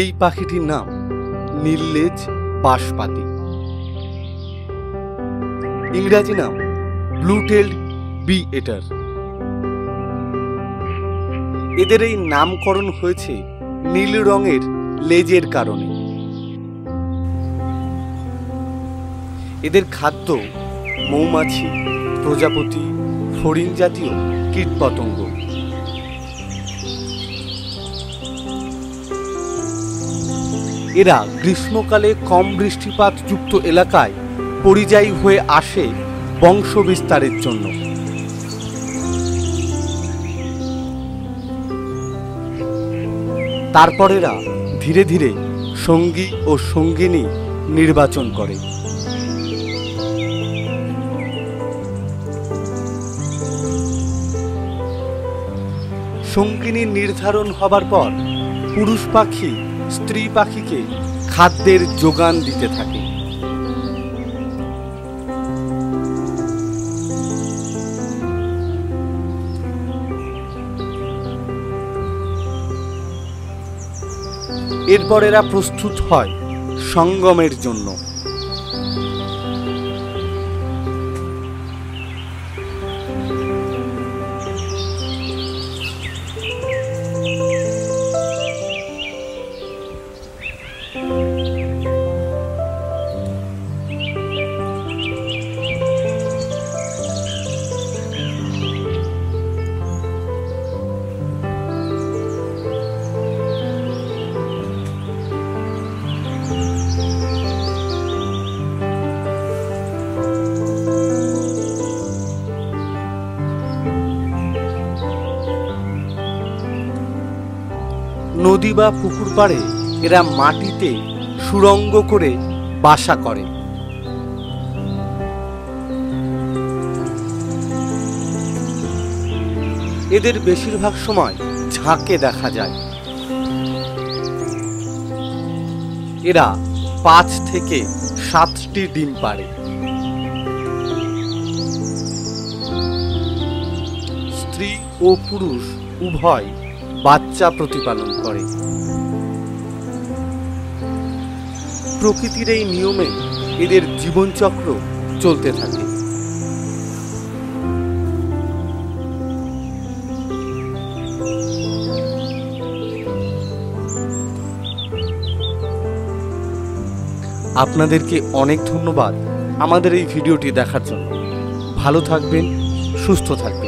এই পাখিটির নাম নীললেজ বাঁশপাতি। ইংরাজি নাম ব্লু টেল্ড বি এটার এদের এই নামকরণ হয়েছে নীল রঙের লেজের কারণে। এদের খাদ্য মৌমাছি, প্রজাপতি, ফড়িং জাতীয় কীটপতঙ্গ। এরা গ্রীষ্মকালে কম বৃষ্টিপাতযুক্ত এলাকায় পরিযায়ী হয়ে আসে বংশ বিস্তারের জন্য। তারপরেরা ধীরে ধীরে সঙ্গী ও সঙ্গিনী নির্বাচন করে। সঙ্গিনী নির্ধারণ হবার পর পুরুষ পাখি স্ত্রী পাখিকে খাদ্যের যোগান দিতে থাকে। এরপর এরা প্রস্তুত হয় সঙ্গমের জন্য। নদী বা পুকুর পাড়ে এরা মাটিতে সুরঙ্গ করে বাসা করে। এদের বেশিরভাগ সময় ঝাঁকে দেখা যায়। এরা পাঁচ থেকে সাতটি ডিম পাড়ে। স্ত্রী ও পুরুষ উভয় বাচ্চা প্রতিপালন করে। প্রকৃতির এই নিয়মে এদের জীবনচক্র চলতে থাকে। আপনাদেরকে অনেক ধন্যবাদ আমাদের এই ভিডিওটি দেখার জন্য। ভালো থাকবেন, সুস্থ থাকবেন।